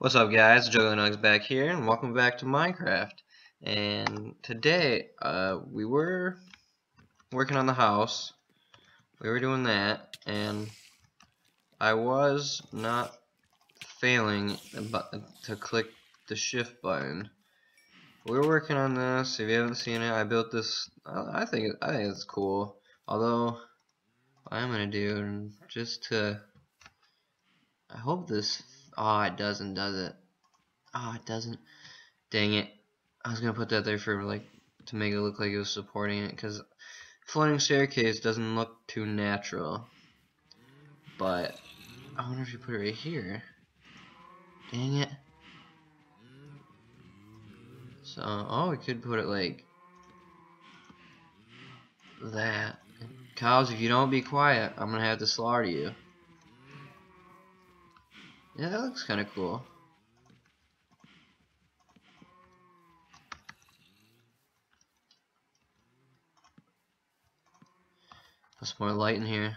What's up guys, JogoNugs back here and welcome back to Minecraft. And today, uh, we were working on the house. We were doing that and I was not failing to click the shift button. We were working on this. If you haven't seen it, I built this. I think I think it's cool. Although I'm gonna do just to. I hope this Oh, it doesn't, does it? Oh, it doesn't. Dang it. I was going to put that there for, like, to make it look like it was supporting it, because floating staircase doesn't look too natural. But, I wonder if you put it right here. Dang it. So, oh, we could put it, like, that. Cows, if you don't be quiet, I'm going to have to slaughter you. Yeah, that looks kind of cool. Put some more light in here.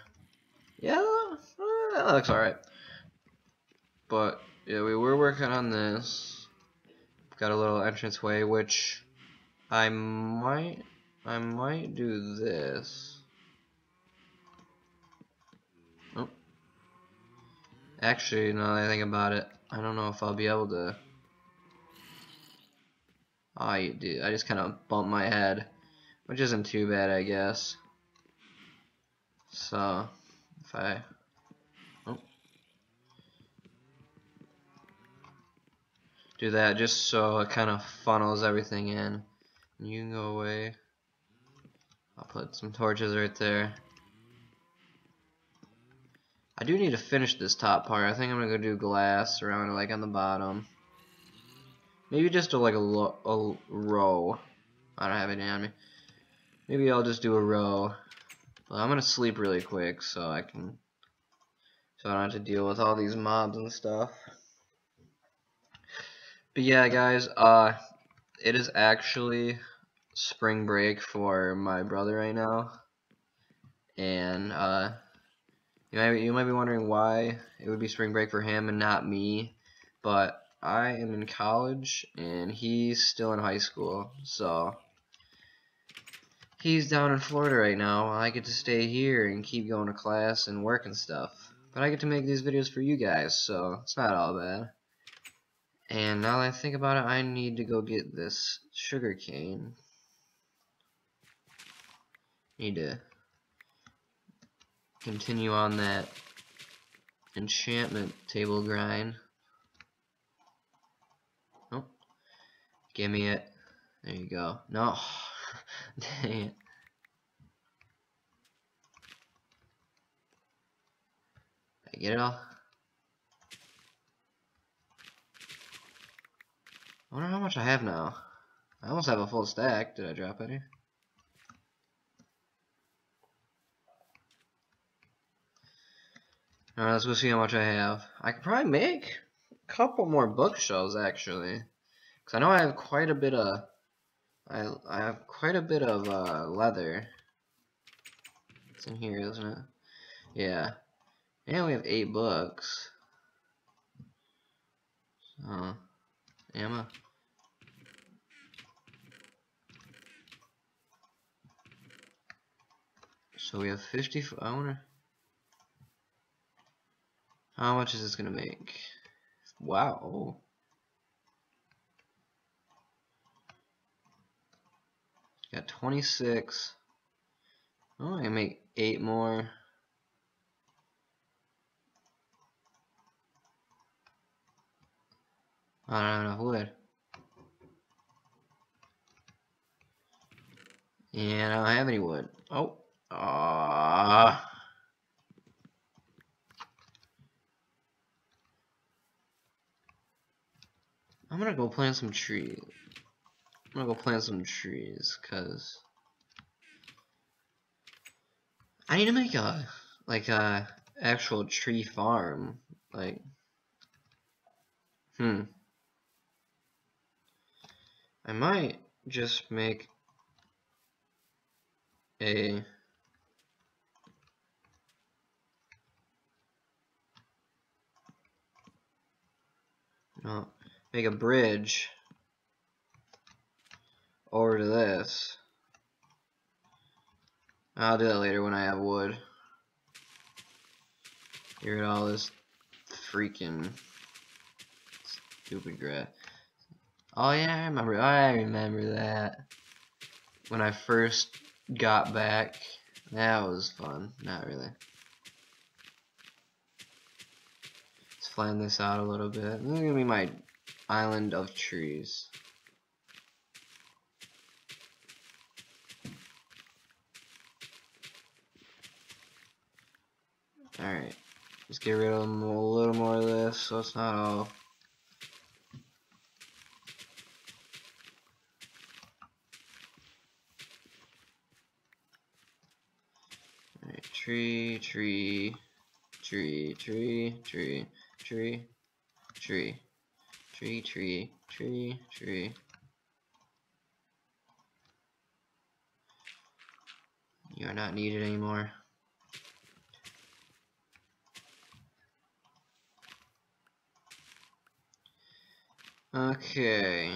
Yeah, eh, that looks alright. But, yeah, we were working on this. Got a little entranceway, which I might, I might do this. Actually, now that I think about it, I don't know if I'll be able to. Oh, I do. I just kind of bumped my head, which isn't too bad, I guess. So, if I. Oh. Do that just so it kind of funnels everything in. You can go away. I'll put some torches right there. I do need to finish this top part. I think I'm gonna go do glass around it, like on the bottom. Maybe just a, like a, a row. I don't have any on me. Maybe I'll just do a row. Well, I'm gonna sleep really quick so I can so I don't have to deal with all these mobs and stuff. But yeah, guys, uh, it is actually spring break for my brother right now, and uh, you might, you might be wondering why it would be spring break for him and not me, but I am in college and he's still in high school, so he's down in Florida right now. I get to stay here and keep going to class and work and stuff. But I get to make these videos for you guys, so it's not all bad. And now that I think about it, I need to go get this sugar cane. Need to continue on that enchantment table grind. Oh, give me it. There you go. No, dang it. I get it all. I wonder how much I have now. I almost have a full stack. Did I drop any? Alright, let's go see how much I have. I could probably make a couple more bookshelves, actually. Because I know I have quite a bit of... I, I have quite a bit of uh, leather. It's in here, isn't it? Yeah. And we have eight books. So, Emma. So we have 50, I wonder... How much is this gonna make? Wow. Got 26. Oh, I can make eight more. I don't have enough wood. And I don't have any wood. Oh. Ah. Gonna go plant some trees. I'm gonna go plant some trees, cause I need to make a like a actual tree farm. Like, hmm. I might just make a No, make a bridge over to this. I'll do that later when I have wood. Rid of all this freaking stupid grass. Oh yeah, I remember. I remember that. When I first got back, that was fun. Not really. Let's flatten this out a little bit. This is gonna be my island of trees. Alright. Let's get rid of a little more of this so it's not all tree, tree, tree, tree, tree, tree, tree, tree, tree, tree, tree. You are not needed anymore. Okay.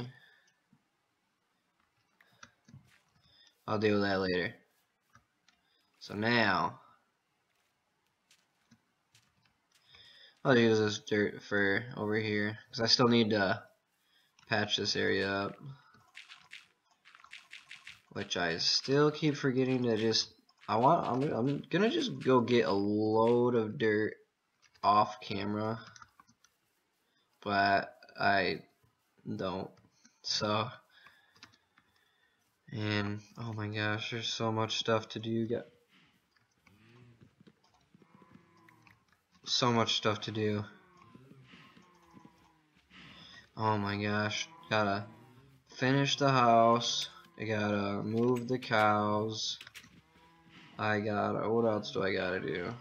I'll deal with that later. So now, I'll use this dirt for over here because I still need to patch this area up. Which I still keep forgetting to just. I want. I'm. I'm gonna just go get a load of dirt off camera, but I don't. So, and oh my gosh, there's so much stuff to do. So much stuff to do. Oh my gosh, gotta finish the house. I gotta move the cows. I gotta, what else do I gotta do?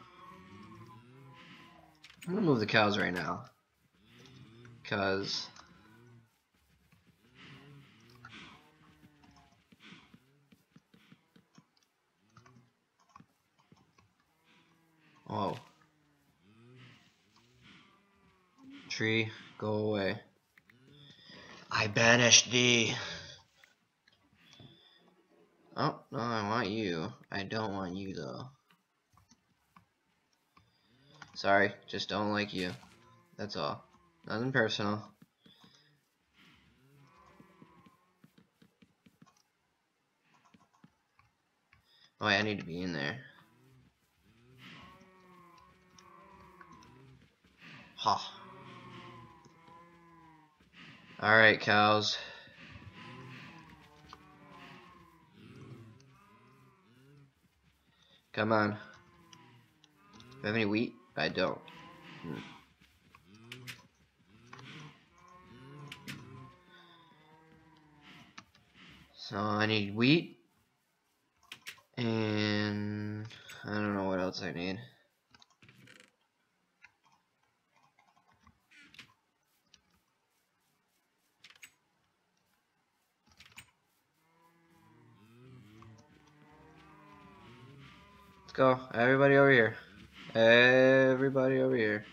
I'm gonna move the cows right now. Cause Oh. Tree, go away. I banish thee. Oh, no, I want you. I don't want you, though. Sorry, just don't like you. That's all. Nothing personal. Oh, I need to be in there. Ha. Alright, cows. Come on. Do I have any wheat? I don't. Hmm. So I need wheat. And I don't know what else I need. Go. Everybody over here. Everybody over here.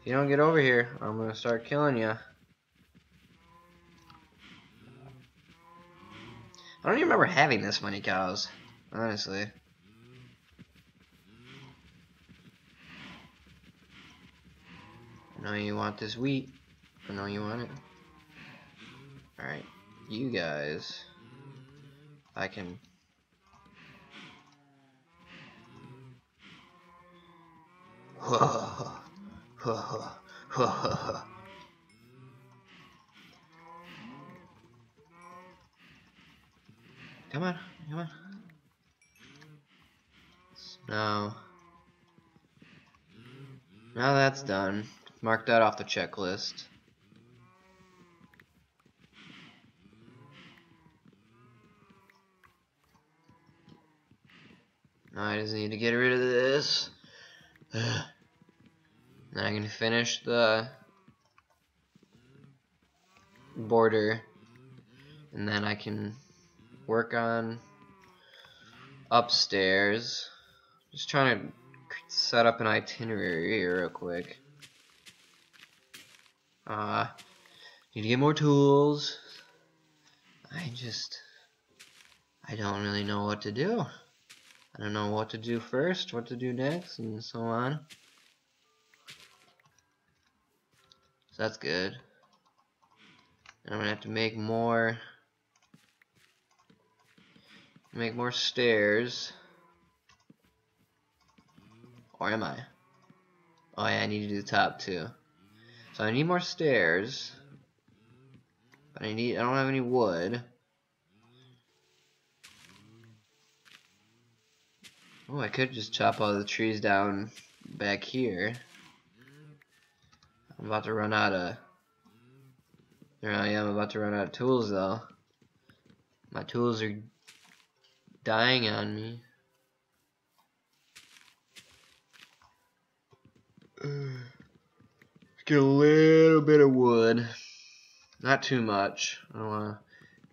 If you don't get over here, I'm gonna start killing you. I don't even remember having this many cows, honestly. I know you want this wheat. I know you want it. Alright, you guys, I can Come on, come on. Now, now that's done. Mark that off the checklist. I just need to get rid of this. Then I can finish the border and then I can work on upstairs. Just trying to set up an itinerary real quick. Uh, need to get more tools. I just, I don't really know what to do. I don't know what to do first, what to do next, and so on. So that's good. And I'm gonna have to make more, make more stairs. Or am I? Oh yeah, I need to do the top too. So I need more stairs. But I need I don't have any wood. Oh, I could just chop all the trees down back here. I'm about to run out of There I am about to run out of tools though. My tools are dying on me. Let's get a little bit of wood. Not too much. I don't want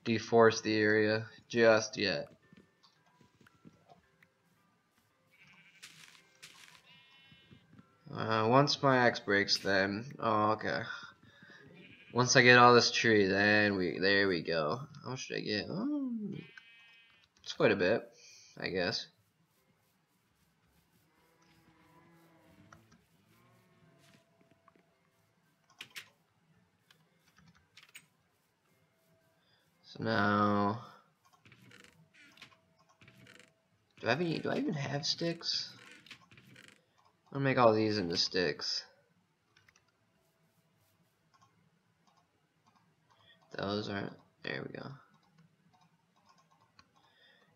to deforest the area just yet. Uh, once my axe breaks then, oh okay. Once I get all this tree, then we, there we go. How much should I get? Oh, it's quite a bit, I guess. So now, do I have any? Do I even have sticks? I'll make all these into sticks. Those aren't. There we go.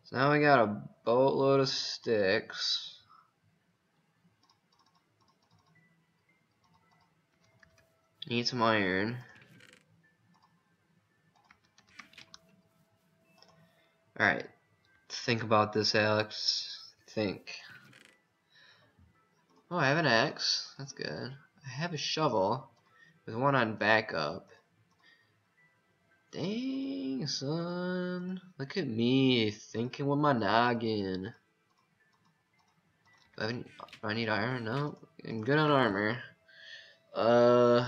So now we got a boatload of sticks. Need some iron. Alright. Think about this, Alex. Think. Oh, I have an axe. That's good. I have a shovel with one on backup. Dang, son. Look at me thinking with my noggin. Do I, do I need iron? No. I'm good on armor. Uh,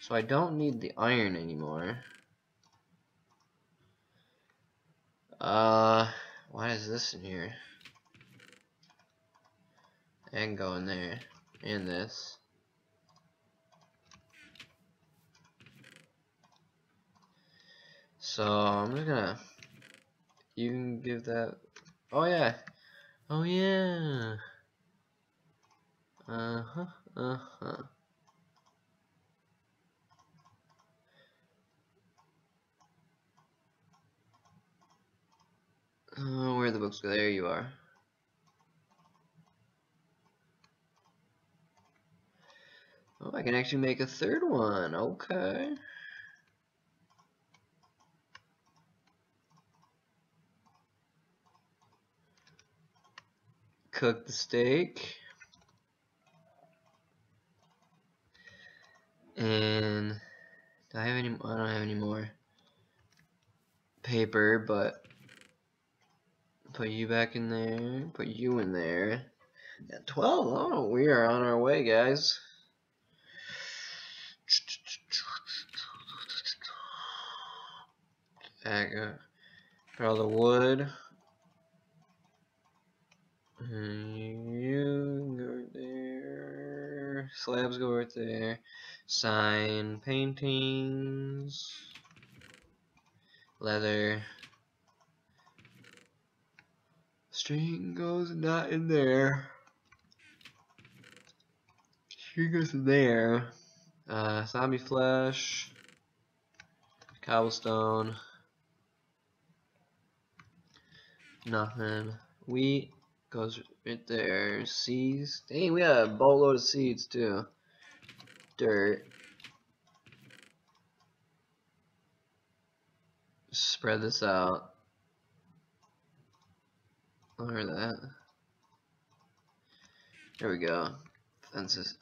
so I don't need the iron anymore. Uh, why is this in here? And go in there. And this. So, I'm just gonna... You can give that... Oh, yeah. Oh, yeah. Uh-huh. Uh-huh. Oh, where the books go? There you are. Oh, I can actually make a third one. Okay. Cook the steak. And do I have any? I don't have any more paper, but Put you back in there. Put you in there. Yeah, 12. Oh, we are on our way, guys. Back up. All the wood. And you go right there. Slabs go right there. Sign paintings. Leather. String goes not in there. String goes there. Uh, zombie flesh. Cobblestone. Nothing. Wheat goes right there. Seeds. Dang, we got a boatload of seeds too. Dirt. Spread this out. Lower that. There we go. Fences.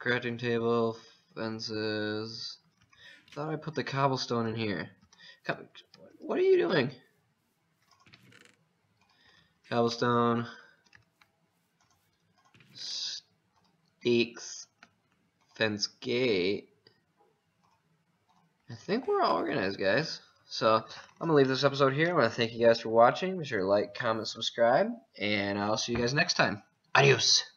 Crafting table, fences. Thought I put the cobblestone in here. What are you doing? Cobblestone. steaks, fence gate. I think we're all organized, guys. So I'm going to leave this episode here. I want to thank you guys for watching. Be sure to like, comment, subscribe, and I'll see you guys next time. Adios.